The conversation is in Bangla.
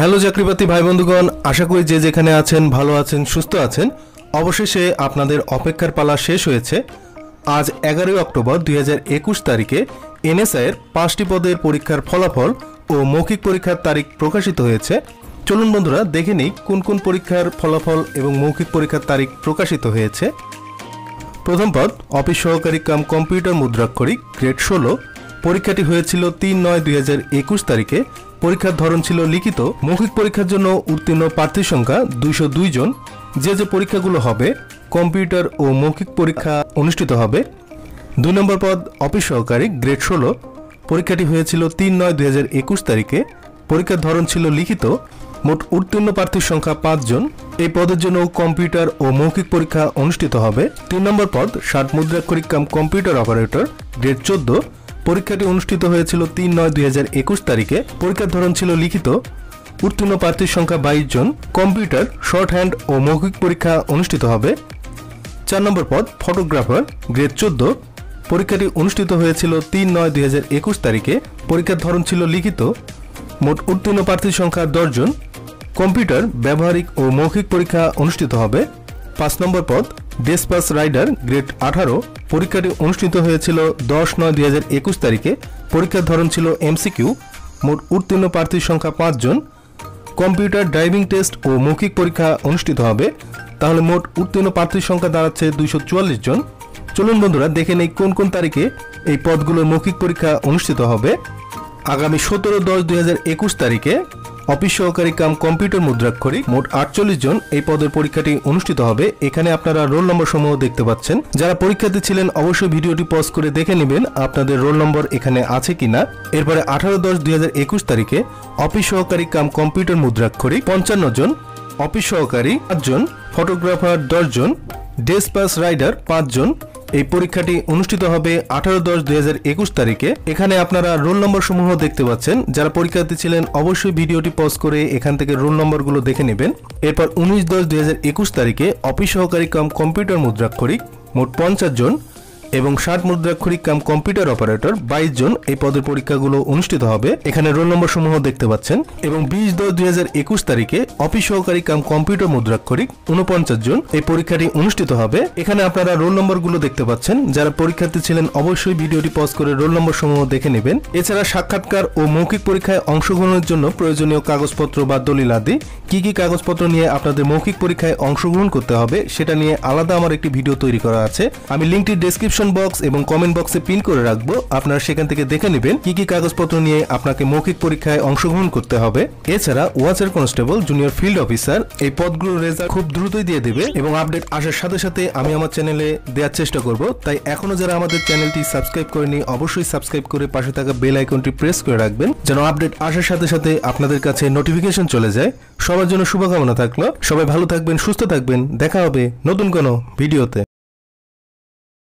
হ্যালো চাকরিপ্রার্থী ভাই বন্ধুগণ আশা করি যে যেখানে আছেন, ভালো আছেন, সুস্থ আছেন। অবশেষে আপনাদের অপেক্ষার পালা শেষ হয়েছে। আজ এগারোই অক্টোবর দুই হাজার একুশ তারিখে এনএসআইয়ের পাঁচটি পদের পরীক্ষার ফলাফল ও মৌখিক পরীক্ষার তারিখ প্রকাশিত হয়েছে। চলুন বন্ধুরা, দেখে নিই কোন কোন পরীক্ষার ফলাফল এবং মৌখিক পরীক্ষার তারিখ প্রকাশিত হয়েছে। প্রথম পদ, অফিস সহকারী কাম কম্পিউটার মুদ্রাক্ষরিক, গ্রেড ষোলো। পরীক্ষাটি হয়েছিল তিন নয় দুই তারিখে। পরীক্ষার ধরন ছিল লিখিত। মৌখিক পরীক্ষার জন্য উত্তীর্ণ প্রার্থীর সংখ্যা দুইশো দুই জন। যে যে পরীক্ষাগুলো হবে, কম্পিউটার ও মৌখিক পরীক্ষা অনুষ্ঠিত হবে। দুই নম্বর পদ, অফিস সহকারী, গ্রেড ষোলো। পরীক্ষাটি হয়েছিল তিন নয় দুই হাজার একুশ তারিখে। পরীক্ষার ধরন ছিল লিখিত। মোট উত্তীর্ণ প্রার্থীর সংখ্যা পাঁচজন এই পদের জন্য কম্পিউটার ও মৌখিক পরীক্ষা অনুষ্ঠিত হবে। তিন নম্বর পদ, ষাট মুদ্রাক্ষরিক কাম কম্পিউটার অপারেটর, গ্রেড চোদ্দ। পরীক্ষাটি অনুষ্ঠিত হয়েছিল তিন নয় দুই তারিখে। পরীক্ষার ধরন ছিল লিখিত। উত্তীর্ণ প্রার্থীর সংখ্যা বাইশ জন। কম্পিউটার, শর্ট হ্যান্ড ও মৌখিক পরীক্ষা অনুষ্ঠিত হবে। চার নম্বর পদ, ফটোগ্রাফার, গ্রেড চোদ্দ। পরীক্ষাটি অনুষ্ঠিত হয়েছিল তিন নয় দুই তারিখে। পরীক্ষার ধরন ছিল লিখিত। মোট উত্তীর্ণ প্রার্থীর সংখ্যা দশজন কম্পিউটার, ব্যবহারিক ও মৌখিক পরীক্ষা অনুষ্ঠিত হবে। পাঁচ নম্বর পদ ডেসপাস রাইডার গ্রেড আঠারো পরীক্ষাটি অনুষ্ঠিত হয়েছিল দশ নয় দুই হাজার একুশ তারিখে। পরীক্ষার ধরন ছিল এমসিকিউ মোট উত্তীর্ণ প্রার্থীর সংখ্যা পাঁচজন কম্পিউটার ড্রাইভিং টেস্ট ও মৌখিক পরীক্ষা অনুষ্ঠিত হবে। তাহলে মোট উত্তীর্ণ প্রার্থীর সংখ্যা দাঁড়াচ্ছে দুইশো চুয়াল্লিশ জন। চলুন বন্ধুরা, দেখে নেই কোন কোন তারিখে এই পদগুলোর মৌখিক পরীক্ষা অনুষ্ঠিত হবে। আগামী সতেরো দশ দুই তারিখে অফিস সহকারী কাম কম্পিউটার মুদ্রাক্ষরিক মোট আটচল্লিশ জন এই পদের পরীক্ষাটি অনুষ্ঠিত হবে। এখানে আপনারা রোল নম্বর সমূহ দেখতে পাচ্ছেন। যারা পরীক্ষাতে ছিলেন, অবশ্যই ভিডিওটি পজ করে দেখে নেবেন আপনাদের রোল নম্বর এখানে আছে কিনা। এরপরে আঠারো দশ দুই তারিখে অফিস সহকারী কাম কম্পিউটার মুদ্রাক্ষরিক পঞ্চান্ন জন, অফিস সহকারী পাঁচজন ফটোগ্রাফার দশজন ডেসপাস রাইডার পাঁচজন এই পরীক্ষাটি অনুষ্ঠিত হবে আঠারো দশ দুই তারিখে। এখানে আপনারা রোল নম্বর সমূহ দেখতে পাচ্ছেন। যারা পরীক্ষার্থী ছিলেন, অবশ্যই ভিডিওটি পজ করে এখান থেকে রোল নম্বরগুলো দেখে নেবেন। এরপর উনিশ দশ দুই তারিখে অফিস সহকারী কম কম্পিউটার মুদ্রাক্ষরিক, মোট পঞ্চাশ জন। এবং ষাট মুদ্রাক্ষরিক কাম কম্পিউটার অপারেটর বাইশ জন এই পদের পরীক্ষাগুলো অনুষ্ঠিত হবে। এখানে রোল নম্বর সমূহ দেখতে পাচ্ছেন। এবং বিশ দশ দুই হাজার একুশ তারিখে অফিস সহকারী কাম কম্পিউটার মুদ্রাক্ষরিক উনপঞ্চাশ জন এই পরীক্ষাটি অনুষ্ঠিত হবে। এখানে আপনারা রোল নম্বরগুলো দেখতে পাচ্ছেন। যারা পরীক্ষার্থী ছিলেন অবশ্যই ভিডিওটি পজ করে রোল নম্বর সমূহ দেখে নেবেন। এছাড়া সাক্ষাৎকার ও মৌখিক পরীক্ষায় অংশগ্রহণের জন্য প্রয়োজনীয় কাগজপত্র বা দলিল আদি। কি কি কাগজপত্র নিয়ে আপনাদের মৌখিক পরীক্ষায় অংশগ্রহণ করতে হবে, সেটা নিয়ে আলাদা আমার একটি ভিডিও তৈরি করা আছে। আমি লিঙ্কটি ডেসক্রিপশন বক্স এবং কমেন্ট বক্সে পিন করে রাখব। আপনারা সেখান থেকে দেখে নেবেন কি কি কাগজপত্র নিয়ে আপনাকে মৌখিক পরীক্ষায় অংশগ্রহণ করতে হবে। এছাড়া watcher constable junior field officer এই পদগুলোর রেজাল্ট খুব দ্রুতই দিয়ে দেবে এবং আপডেট আসার সাথে সাথে আমি আমার চ্যানেলে দেওয়ার চেষ্টা করব। তাই এখনও যারা আমাদের চ্যানেলটি সাবস্ক্রাইব করেনি, অবশ্যই সাবস্ক্রাইব করে পাশে থাকা বেল আইকনটি প্রেস করে রাখবেন, যেন আপডেট আসার সাথে সাথে আপনাদের কাছে নোটিফিকেশন চলে যায়। সবার জন্য শুভকামনা থাকল। সবাই ভালো থাকবেন, সুস্থ থাকবেন। দেখা হবে নতুন কোনো ভিডিওতে